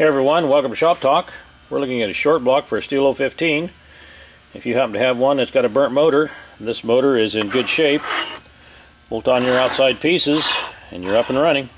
Hey everyone, welcome to Shop Talk. We're looking at a short block for a Stihl 015. If you happen to have one that's got a burnt motor, this motor is in good shape. Bolt on your outside pieces and you're up and running.